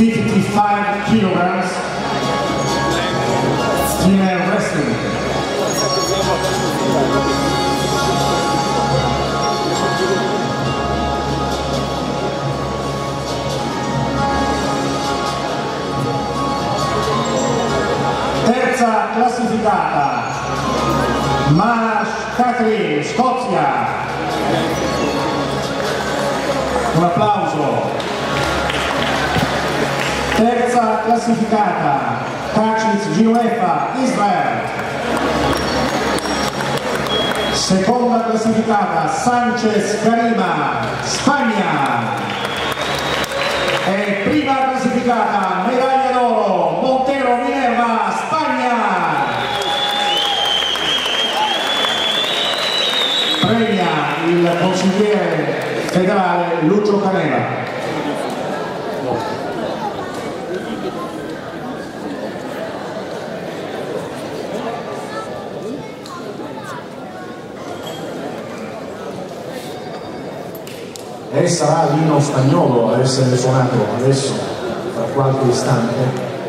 55 kilograms, female wrestling. Terza classificata, Marsh Kathleen, Scozia. Un applauso. Terza classificata, Tacis Ginuefa, Israel. Seconda classificata, Sanchez Karima, Spagna. E prima classificata, medaglia d'oro, Montero Minerva, Spagna. Premia il consigliere federale Lucio Caneva. E sarà l'inno spagnolo a essere suonato adesso, tra qualche istante.